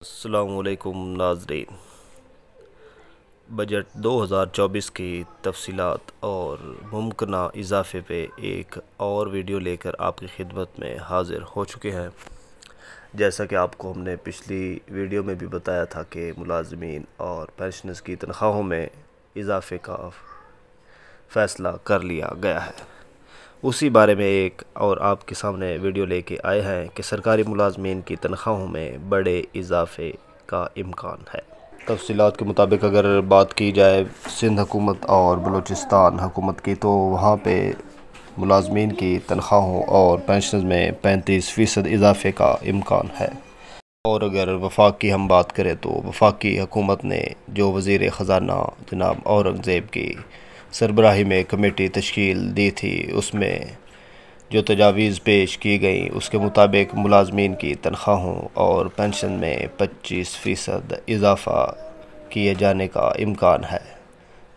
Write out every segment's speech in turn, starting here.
السلام علیکم ناظرین۔ بجٹ دو ہزار چوبیس کی تفصیلات اور ممکنہ اضافے پہ ایک اور ویڈیو لے کر آپ کی خدمت میں حاضر ہو چکے ہیں۔ جیسا کہ آپ کو ہم نے پچھلی ویڈیو میں بھی بتایا تھا کہ ملازمین اور پینشنز کی تنخواہوں میں اضافے کا فیصلہ کر لیا گیا ہے۔ اسی بارے میں ایک اور آپ کے سامنے ویڈیو لے کے آئے ہیں کہ سرکاری ملازمین کی تنخواہوں میں بڑے اضافے کا امکان ہے۔ تفصیلات کے مطابق اگر بات کی جائے سندھ حکومت اور بلوچستان حکومت کی، تو وہاں پہ ملازمین کی تنخواہوں اور پینشنز میں پینتیس فیصد اضافے کا امکان ہے۔ اور اگر وفاق کی ہم بات کریں، تو وفاقی حکومت نے جو وزیر خزانہ جناب اورنگزیب کی سربراہی میں کمیٹی تشکیل دی تھی۔ اس میں جو تجاویز پیش کی گئیں، اس کے مطابق ملازمین کی تنخواہوں اور پینشن میں پچیس فیصد اضافہ کیے جانے کا امکان ہے۔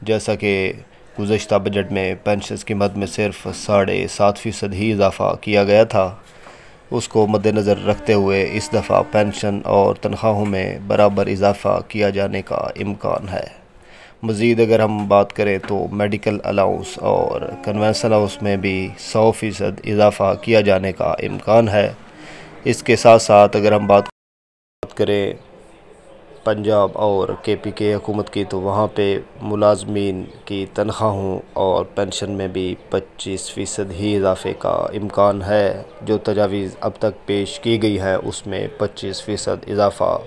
جیسا کہ گزشتہ بجٹ میں پینشنز کی مد میں صرف ساڑھے سات فیصد ہی اضافہ کیا گیا تھا۔ اس کو مد نظر رکھتے ہوئے اس دفعہ پینشن اور تنخواہوں میں برابر اضافہ کیا جانے کا امکان ہے۔ مزید اگر ہم بات کریں تو میڈیکل الاؤنس اور کنوینس الاؤنس میں بھی سو فیصد اضافہ کیا جانے کا امکان ہے۔ اس کے ساتھ ساتھ اگر ہم بات کریں پنجاب اور کے پی کے حکومت کی تو وہاں پہ ملازمین کی تنخواہوں اور پینشن میں بھی پچیس فیصد ہی اضافے کا امکان ہے۔ جو تجاویز اب تک پیش کی گئی ہے، اس میں پچیس فیصد اضافہ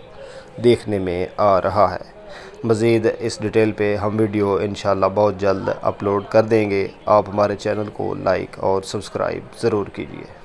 دیکھنے میں آ رہا ہے۔ مزید اس ڈیٹیل پہ ہم ویڈیو انشاءاللہ بہت جلد اپلوڈ کر دیں گے۔ آپ ہمارے چینل کو لائک اور سبسکرائب ضرور کیجیے۔